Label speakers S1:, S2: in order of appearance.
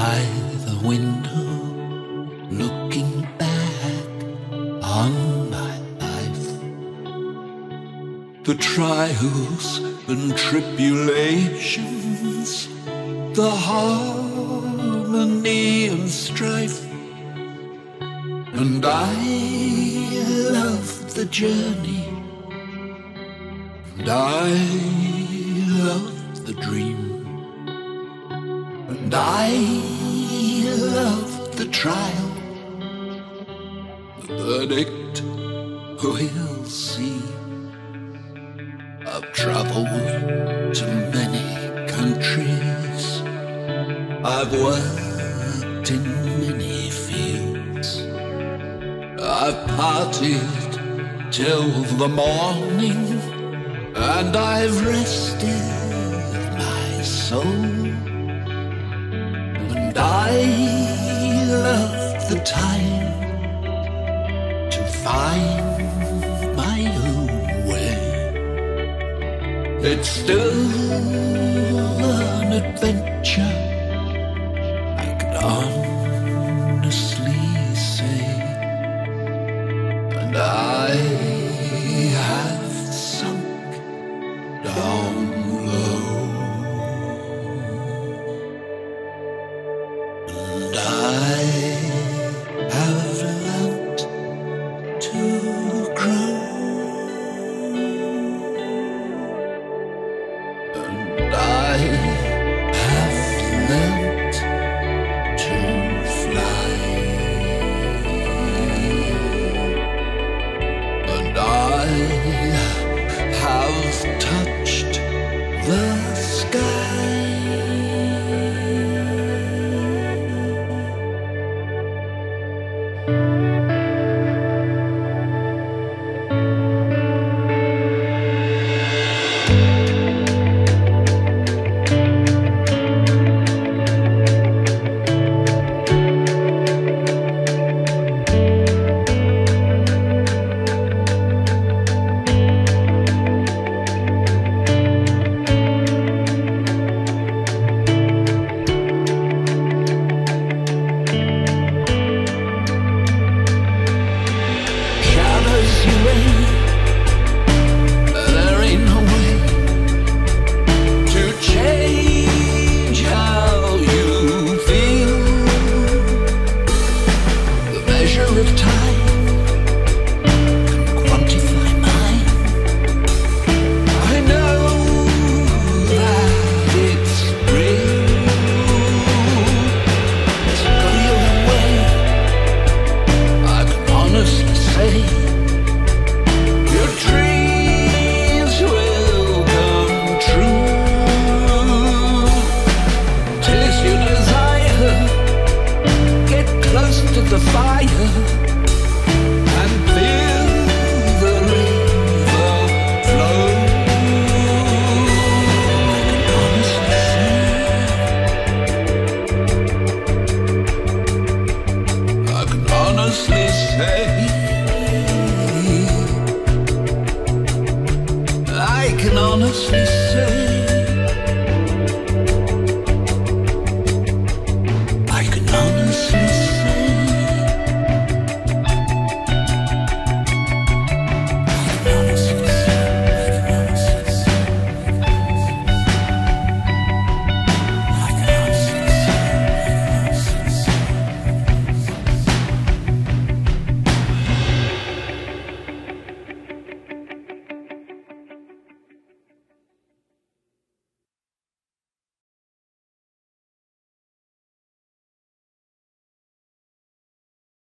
S1: by the window, looking back on my life. The trials and tribulations, the harmony and strife. And I love the journey, and I love the dream. And I love the trial, the verdict we'll see. I've traveled to many countries, I've worked in many fields, I've partied till the morning, and I've rested my soul. I love the time to find my own way. It's still an adventure, I could honestly fire.